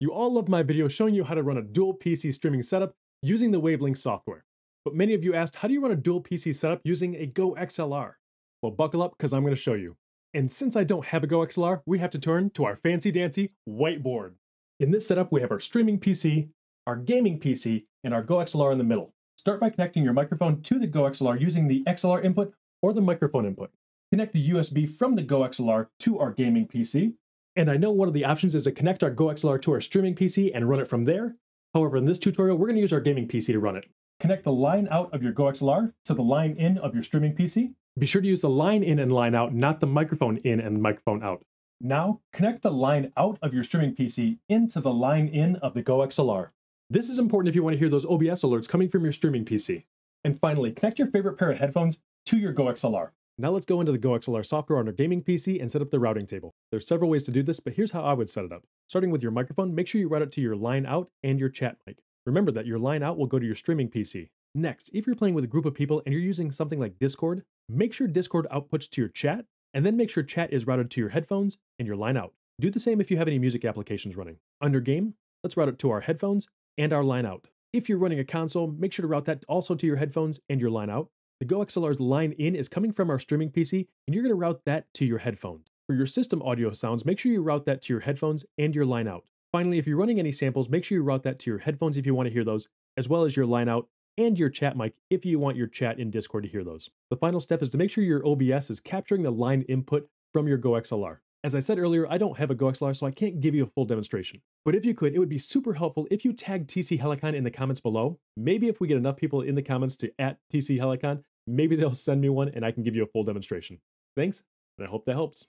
You all loved my video showing you how to run a dual PC streaming setup using the Wavelink software. But many of you asked, how do you run a dual PC setup using a Go XLR? Well, buckle up because I'm going to show you. And since I don't have a Go XLR, we have to turn to our fancy dancy whiteboard. In this setup, we have our streaming PC, our gaming PC, and our Go XLR in the middle. Start by connecting your microphone to the Go XLR using the XLR input or the microphone input. Connect the USB from the Go XLR to our gaming PC, and I know one of the options is to connect our Go XLR to our streaming PC and run it from there. However, in this tutorial, we're going to use our gaming PC to run it. Connect the line out of your Go XLR to the line in of your streaming PC. Be sure to use the line in and line out, not the microphone in and microphone out. Now, connect the line out of your streaming PC into the line in of the Go XLR. This is important if you want to hear those OBS alerts coming from your streaming PC. And finally, connect your favorite pair of headphones to your Go XLR. Now let's go into the GoXLR software on our gaming PC and set up the routing table. There's several ways to do this, but here's how I would set it up. Starting with your microphone, make sure you route it to your line out and your chat mic. Remember that your line out will go to your streaming PC. Next, if you're playing with a group of people and you're using something like Discord, make sure Discord outputs to your chat, and then make sure chat is routed to your headphones and your line out. Do the same if you have any music applications running. Under game, let's route it to our headphones and our line out. If you're running a console, make sure to route that also to your headphones and your line out. The Go XLR's line in is coming from our streaming PC, and you're going to route that to your headphones. For your system audio sounds, make sure you route that to your headphones and your line out. Finally, if you're running any samples, make sure you route that to your headphones if you want to hear those, as well as your line out and your chat mic if you want your chat in Discord to hear those. The final step is to make sure your OBS is capturing the line input from your Go XLR. As I said earlier, I don't have a Go XLR, so I can't give you a full demonstration. But if you could, it would be super helpful if you tag TC Helicon in the comments below. Maybe if we get enough people in the comments to at TC Helicon, maybe they'll send me one and I can give you a full demonstration. Thanks, and I hope that helps.